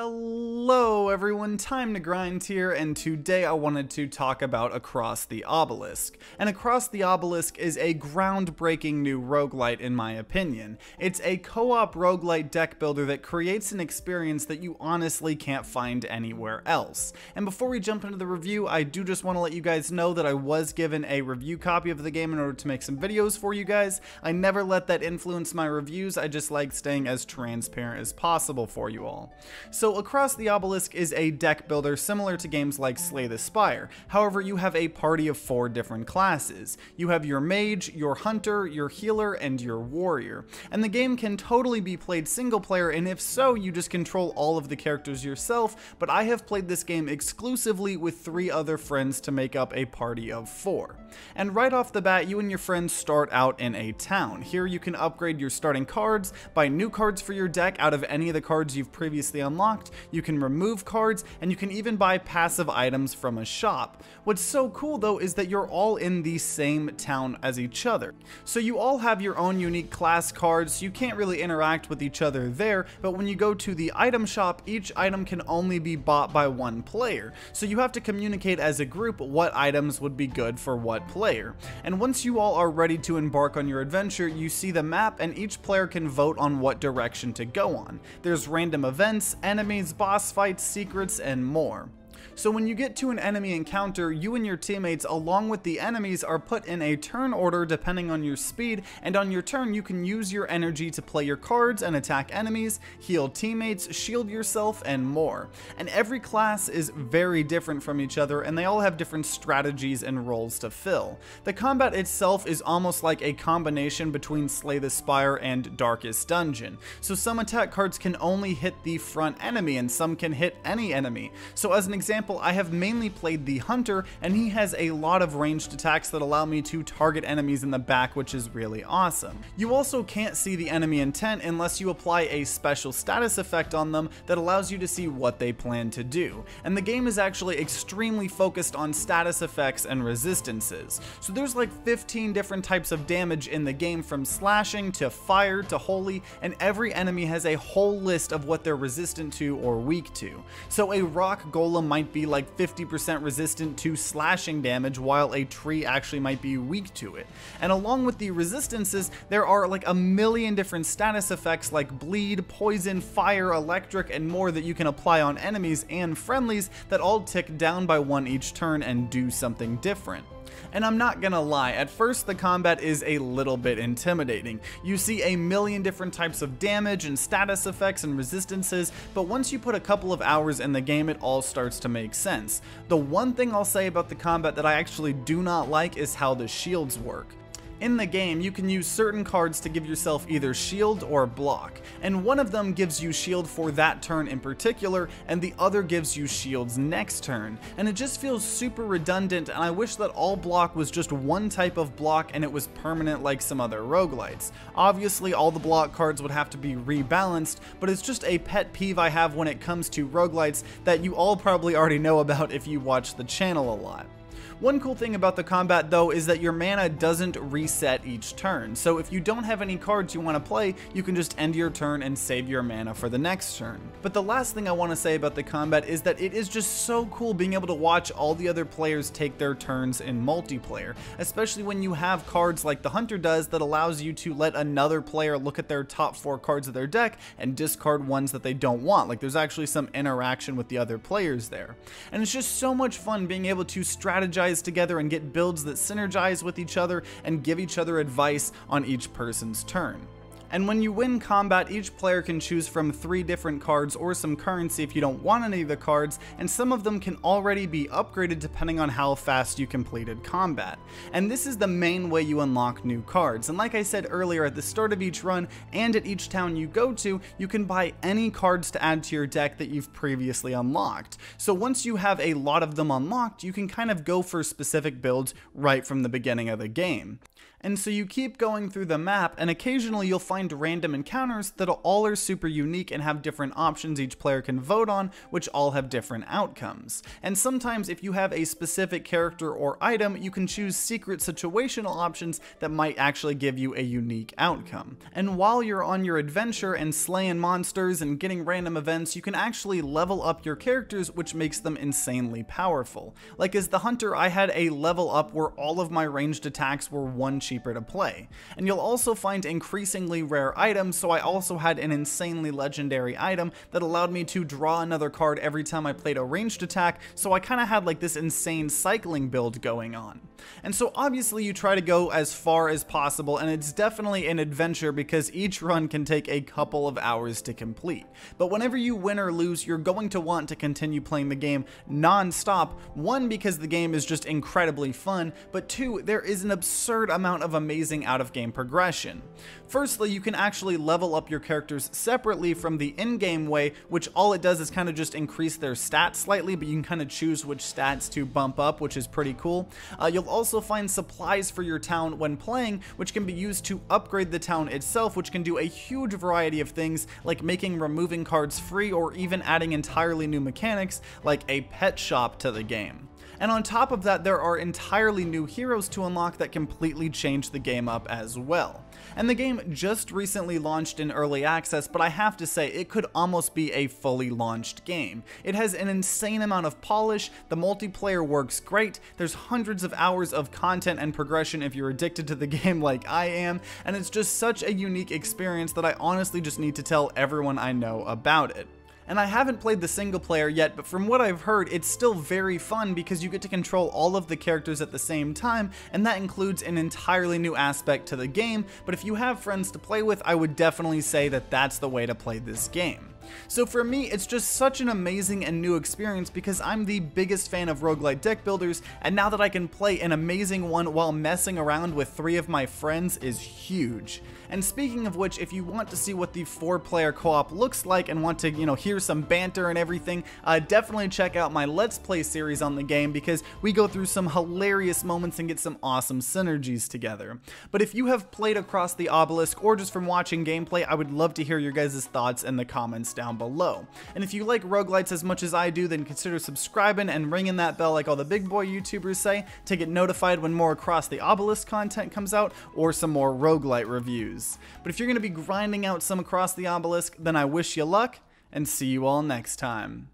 Hello everyone, Time to Grind here, and today I wanted to talk about Across the Obelisk. And Across the Obelisk is a groundbreaking new roguelite in my opinion. It's a co-op roguelite deck builder that creates an experience that you honestly can't find anywhere else. And before we jump into the review, I do just want to let you guys know that I was given a review copy of the game in order to make some videos for you guys. I never let that influence my reviews, I just like staying as transparent as possible for you all. So Across the Obelisk is a deck builder similar to games like Slay the Spire. However, you have a party of four different classes. You have your mage, your hunter, your healer, and your warrior. And the game can totally be played single player, and if so, you just control all of the characters yourself, but I have played this game exclusively with three other friends to make up a party of four. And right off the bat, you and your friends start out in a town. Here you can upgrade your starting cards, buy new cards for your deck out of any of the cards you've previously unlocked, you can remove cards, and you can even buy passive items from a shop. What's so cool though is that you're all in the same town as each other. So you all have your own unique class cards, so you can't really interact with each other there, but when you go to the item shop, each item can only be bought by one player. So you have to communicate as a group what items would be good for what player. And once you all are ready to embark on your adventure, you see the map and each player can vote on what direction to go on. There's random events, enemies, boss fights, secrets, and more. So when you get to an enemy encounter, you and your teammates along with the enemies are put in a turn order depending on your speed, and on your turn you can use your energy to play your cards and attack enemies, heal teammates, shield yourself, and more. And every class is very different from each other, and they all have different strategies and roles to fill. The combat itself is almost like a combination between Slay the Spire and Darkest Dungeon. So some attack cards can only hit the front enemy, and some can hit any enemy. So as an example, example, I have mainly played the Hunter, and he has a lot of ranged attacks that allow me to target enemies in the back, which is really awesome. You also can't see the enemy intent unless you apply a special status effect on them that allows you to see what they plan to do. And the game is actually extremely focused on status effects and resistances. So there's like 15 different types of damage in the game from slashing to fire to holy, and every enemy has a whole list of what they're resistant to or weak to. So a rock golem might be be like 50% resistant to slashing damage while a tree actually might be weak to it. And along with the resistances, there are like a million different status effects like bleed, poison, fire, electric, and more that you can apply on enemies and friendlies that all tick down by one each turn and do something different. And I'm not gonna lie, at first the combat is a little bit intimidating. You see a million different types of damage and status effects and resistances, but once you put a couple of hours in the game, it all starts to make sense. The one thing I'll say about the combat that I actually do not like is how the shields work. In the game, you can use certain cards to give yourself either shield or block, and one of them gives you shield for that turn in particular, and the other gives you shields next turn, and it just feels super redundant, and I wish that all block was just one type of block and it was permanent like some other roguelites. Obviously, all the block cards would have to be rebalanced, but it's just a pet peeve I have when it comes to roguelites that you all probably already know about if you watch the channel a lot. One cool thing about the combat though is that your mana doesn't reset each turn, so if you don't have any cards you want to play, you can just end your turn and save your mana for the next turn. But the last thing I want to say about the combat is that it is just so cool being able to watch all the other players take their turns in multiplayer, especially when you have cards like the Hunter does that allows you to let another player look at their top four cards of their deck and discard ones that they don't want. Like there's actually some interaction with the other players there. And it's just so much fun being able to strategize together and get builds that synergize with each other and give each other advice on each person's turn. And when you win combat, each player can choose from three different cards or some currency if you don't want any of the cards, and some of them can already be upgraded depending on how fast you completed combat. And this is the main way you unlock new cards. And like I said earlier, at the start of each run and at each town you go to, you can buy any cards to add to your deck that you've previously unlocked. So once you have a lot of them unlocked, you can kind of go for specific builds right from the beginning of the game. And so you keep going through the map, and occasionally you'll find random encounters that all are super unique and have different options each player can vote on, which all have different outcomes. And sometimes, if you have a specific character or item, you can choose secret situational options that might actually give you a unique outcome. And while you're on your adventure and slaying monsters and getting random events, you can actually level up your characters, which makes them insanely powerful. Like as the hunter, I had a level up where all of my ranged attacks were one cheaper to play. And you'll also find increasingly rare items, so I also had an insanely legendary item that allowed me to draw another card every time I played a ranged attack, so I kind of had like this insane cycling build going on. And so obviously you try to go as far as possible, and it's definitely an adventure because each run can take a couple of hours to complete. But whenever you win or lose, you're going to want to continue playing the game non-stop, one because the game is just incredibly fun, but two, there is an absurd amount amount of amazing out-of-game progression. Firstly, you can actually level up your characters separately from the in-game way, which all it does is kind of just increase their stats slightly, but you can kind of choose which stats to bump up, which is pretty cool. Uh, you'll also find supplies for your town when playing, which can be used to upgrade the town itself, which can do a huge variety of things, like making removing cards free or even adding entirely new mechanics, like a pet shop to the game. And on top of that, there are entirely new heroes to unlock that completely change the game up as well. And the game just recently launched in early access, but I have to say, it could almost be a fully launched game. It has an insane amount of polish, the multiplayer works great, there's hundreds of hours of content and progression if you're addicted to the game like I am, and it's just such a unique experience that I honestly just need to tell everyone I know about it and I haven't played the single player yet, but from what I've heard, it's still very fun because you get to control all of the characters at the same time, and that includes an entirely new aspect to the game, but if you have friends to play with, I would definitely say that that's the way to play this game. So for me, it's just such an amazing and new experience because I'm the biggest fan of roguelite deck builders, and now that I can play an amazing one while messing around with three of my friends is huge. And speaking of which, if you want to see what the four-player co-op looks like and want to, you know, hear some banter and everything, uh, definitely check out my Let's Play series on the game because we go through some hilarious moments and get some awesome synergies together. But if you have played Across the Obelisk or just from watching gameplay, I would love to hear your guys' thoughts in the comments down below. And if you like roguelites as much as I do, then consider subscribing and ringing that bell like all the big boy YouTubers say to get notified when more Across the Obelisk content comes out or some more roguelite reviews. But if you're going to be grinding out some Across the Obelisk, then I wish you luck and see you all next time.